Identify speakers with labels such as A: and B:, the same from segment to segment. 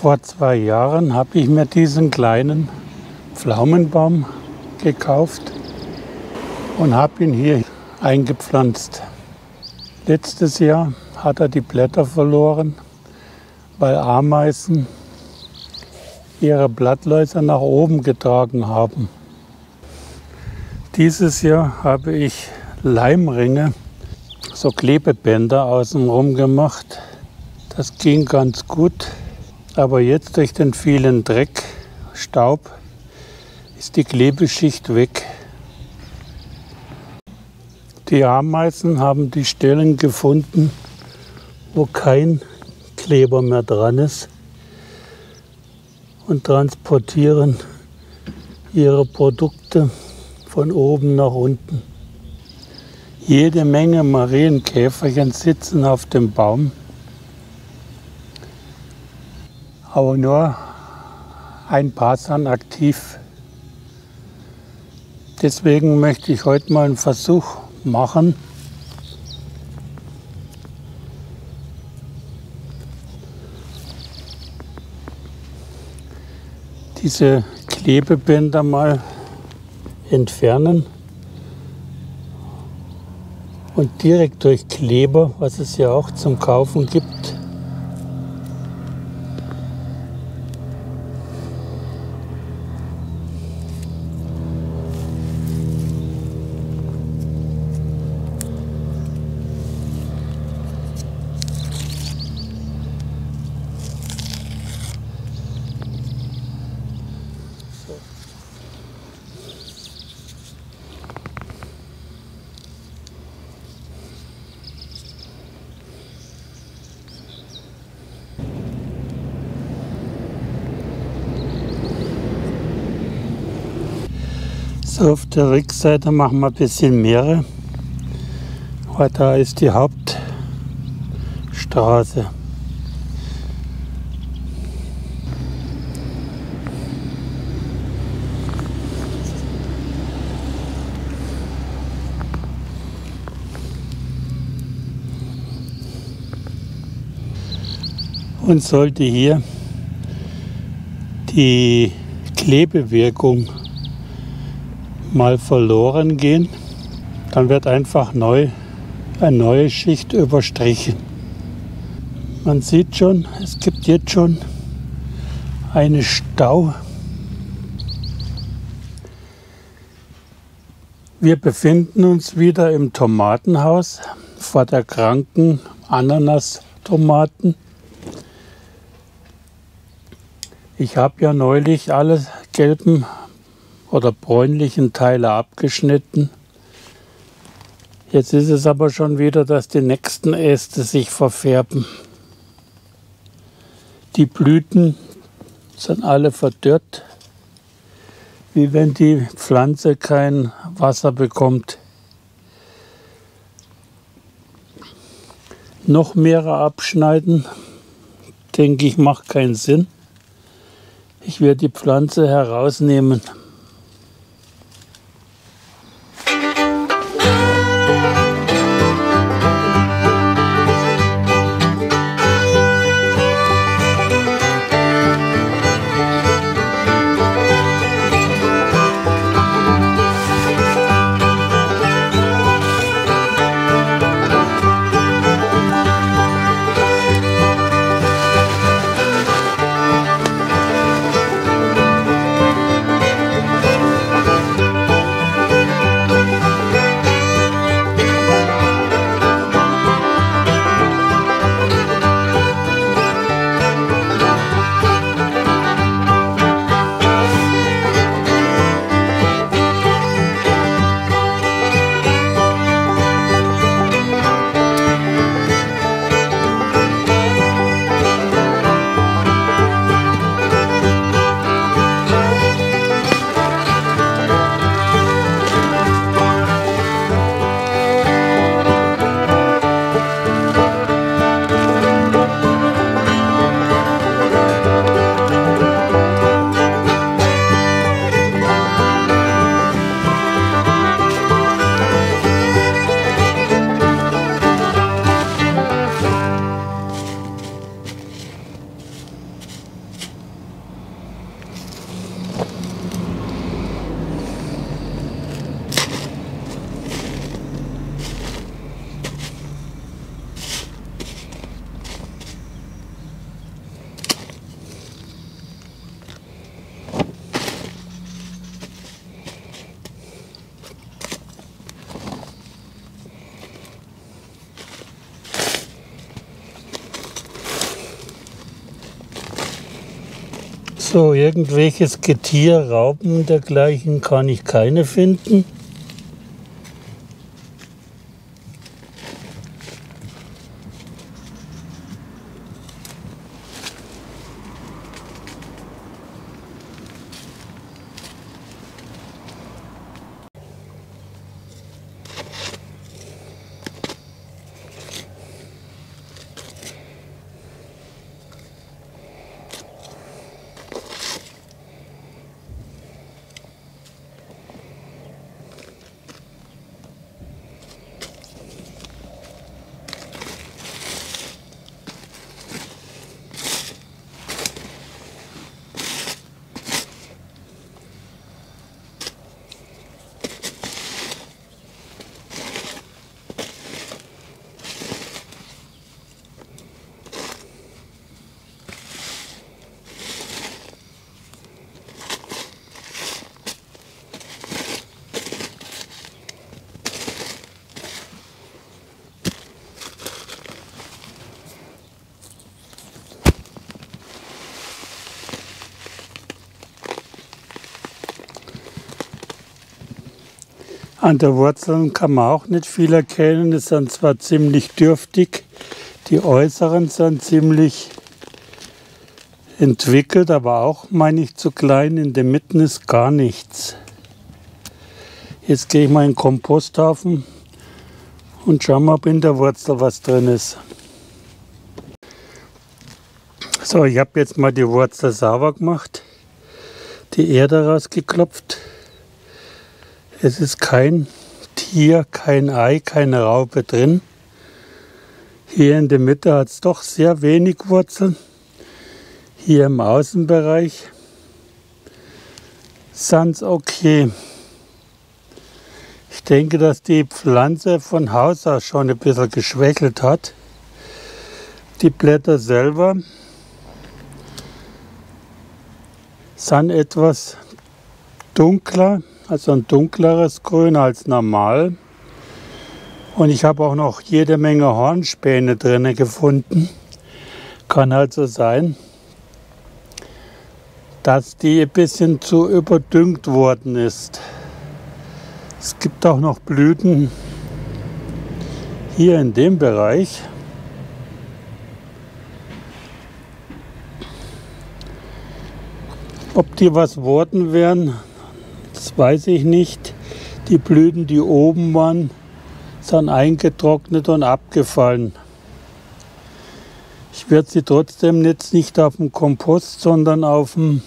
A: Vor zwei Jahren habe ich mir diesen kleinen Pflaumenbaum gekauft und habe ihn hier eingepflanzt. Letztes Jahr hat er die Blätter verloren, weil Ameisen ihre Blattläuse nach oben getragen haben. Dieses Jahr habe ich Leimringe, so Klebebänder außenrum gemacht. Das ging ganz gut, aber jetzt durch den vielen Dreck, Staub, ist die Klebeschicht weg. Die Ameisen haben die Stellen gefunden, wo kein Kleber mehr dran ist und transportieren ihre Produkte von oben nach unten. Jede Menge Marienkäferchen sitzen auf dem Baum, aber nur ein paar sind aktiv. Deswegen möchte ich heute mal einen Versuch machen, diese Klebebänder mal entfernen und direkt durch Kleber, was es ja auch zum Kaufen gibt, So, auf der Rückseite machen wir ein bisschen Meere, weil da ist die Hauptstraße. Und sollte hier die Klebewirkung mal verloren gehen, dann wird einfach neu eine neue Schicht überstrichen. Man sieht schon, es gibt jetzt schon eine Stau. Wir befinden uns wieder im Tomatenhaus vor der kranken Ananas-Tomaten. Ich habe ja neulich alle gelben oder bräunlichen Teile abgeschnitten. Jetzt ist es aber schon wieder, dass die nächsten Äste sich verfärben. Die Blüten sind alle verdörrt, wie wenn die Pflanze kein Wasser bekommt. Noch mehrere abschneiden, denke ich, macht keinen Sinn. Ich werde die Pflanze herausnehmen. So, irgendwelches Getier, Raupen und dergleichen kann ich keine finden. An der Wurzeln kann man auch nicht viel erkennen. Es sind zwar ziemlich dürftig, die äußeren sind ziemlich entwickelt, aber auch, meine ich, zu klein. In der Mitte ist gar nichts. Jetzt gehe ich mal in den Komposthaufen und schaue mal, ob in der Wurzel was drin ist. So, ich habe jetzt mal die Wurzel sauber gemacht, die Erde rausgeklopft. Es ist kein Tier, kein Ei, keine Raupe drin. Hier in der Mitte hat es doch sehr wenig Wurzeln. Hier im Außenbereich es okay. Ich denke, dass die Pflanze von Haus aus schon ein bisschen geschwächelt hat. Die Blätter selber sind etwas dunkler, also ein dunkleres Grün als normal. Und ich habe auch noch jede Menge Hornspäne drin gefunden. Kann also sein, dass die ein bisschen zu überdüngt worden ist. Es gibt auch noch Blüten hier in dem Bereich. Ob die was worden wären, das weiß ich nicht. Die Blüten, die oben waren, sind eingetrocknet und abgefallen. Ich werde sie trotzdem jetzt nicht auf den Kompost, sondern auf den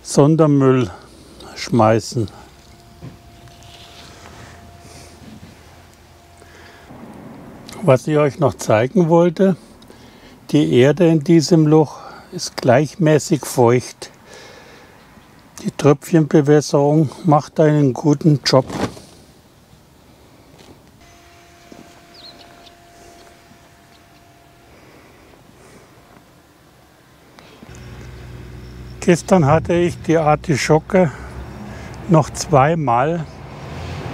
A: Sondermüll schmeißen. Was ich euch noch zeigen wollte, die Erde in diesem Loch ist gleichmäßig feucht. Tröpfchenbewässerung macht einen guten Job. Gestern hatte ich die Artischocke noch zweimal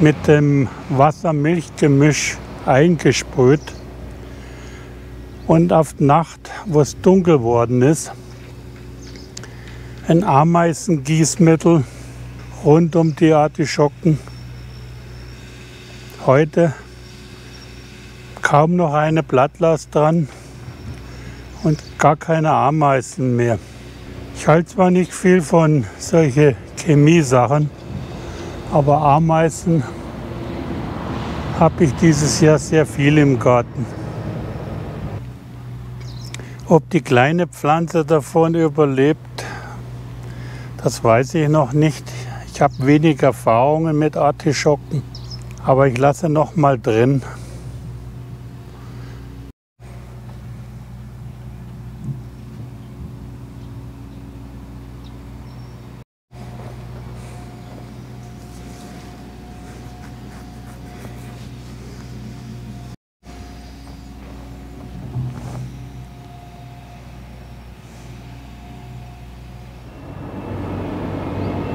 A: mit dem Wasser-Milch-Gemisch eingesprüht. Und auf Nacht, wo es dunkel worden ist, ein Ameisengießmittel rund um die Artischocken. Heute kaum noch eine Blattlast dran und gar keine Ameisen mehr. Ich halte zwar nicht viel von solchen Chemiesachen, aber Ameisen habe ich dieses Jahr sehr viel im Garten. Ob die kleine Pflanze davon überlebt, das weiß ich noch nicht. Ich habe wenig Erfahrungen mit Artischocken, aber ich lasse noch mal drin.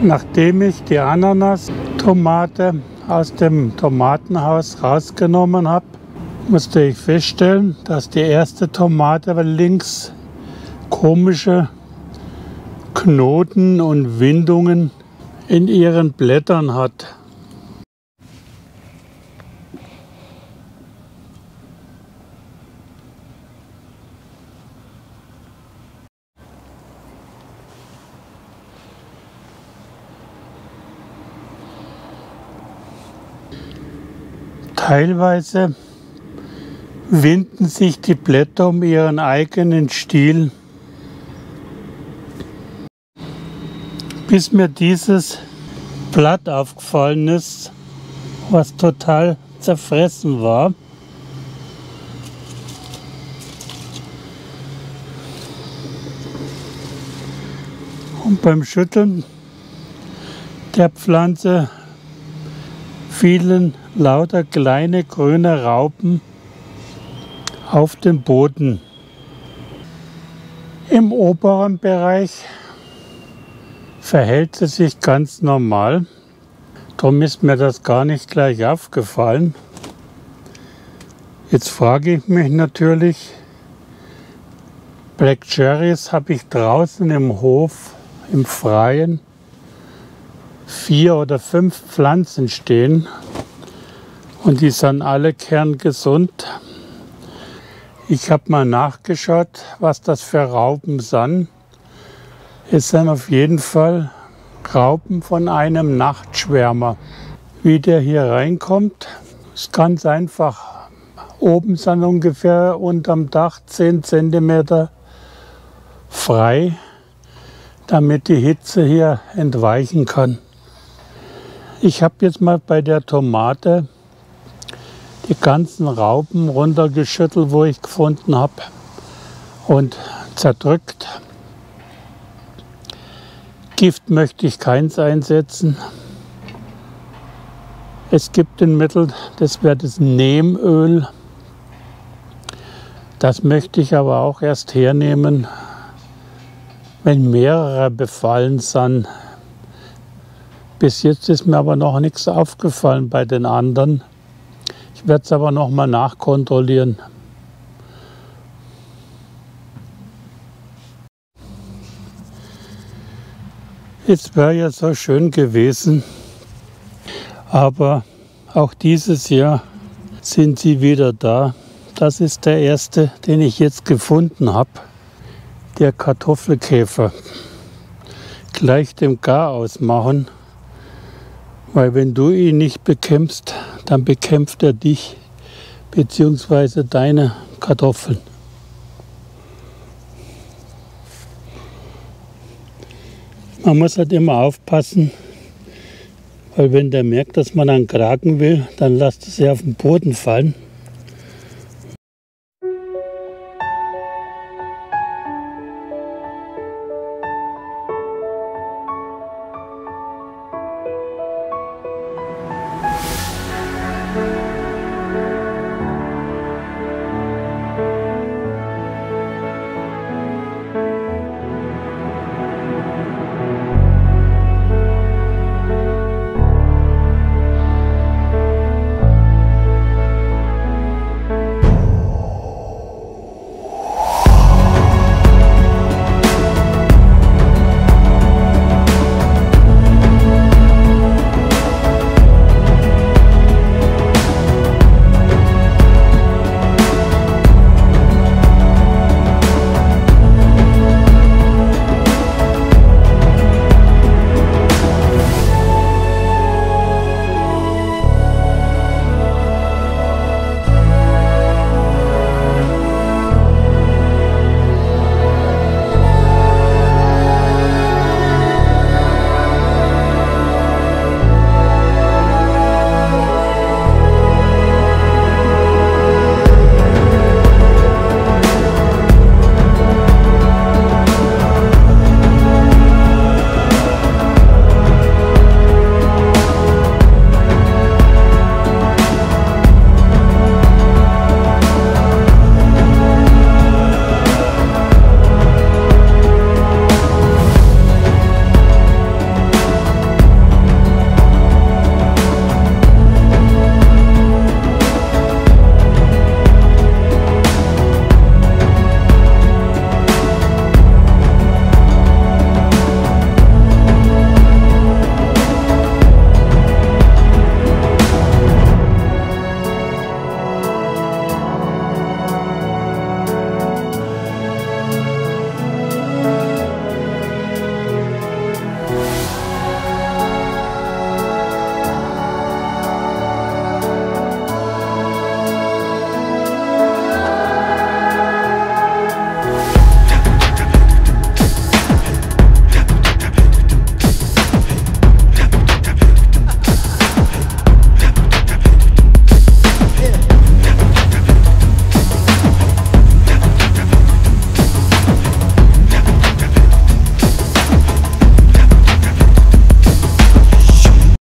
A: Nachdem ich die Ananas-Tomate aus dem Tomatenhaus rausgenommen habe, musste ich feststellen, dass die erste Tomate links komische Knoten und Windungen in ihren Blättern hat. Teilweise winden sich die Blätter um ihren eigenen Stiel, bis mir dieses Blatt aufgefallen ist, was total zerfressen war. Und beim Schütteln der Pflanze fielen lauter kleine grüne Raupen auf den Boden. Im oberen Bereich verhält es sich ganz normal. Darum ist mir das gar nicht gleich aufgefallen. Jetzt frage ich mich natürlich, Black Cherries habe ich draußen im Hof, im Freien, vier oder fünf Pflanzen stehen und die sind alle kerngesund. Ich habe mal nachgeschaut, was das für Raupen sind. Es sind auf jeden Fall Raupen von einem Nachtschwärmer. Wie der hier reinkommt, ist ganz einfach. Oben sind ungefähr unterm Dach 10 cm frei, damit die Hitze hier entweichen kann. Ich habe jetzt mal bei der Tomate die ganzen Raupen runtergeschüttelt, wo ich gefunden habe und zerdrückt. Gift möchte ich keins einsetzen. Es gibt ein Mittel, das wäre das Nehmöl. Das möchte ich aber auch erst hernehmen, wenn mehrere befallen sind. Bis jetzt ist mir aber noch nichts aufgefallen bei den anderen. Ich werde es aber noch mal nachkontrollieren. Es wäre ja so schön gewesen, aber auch dieses Jahr sind sie wieder da. Das ist der erste, den ich jetzt gefunden habe, der Kartoffelkäfer. Gleich dem Gar ausmachen weil wenn du ihn nicht bekämpfst, dann bekämpft er dich bzw. deine Kartoffeln. Man muss halt immer aufpassen, weil wenn der merkt, dass man einen Kragen will, dann lasst es sie auf den Boden fallen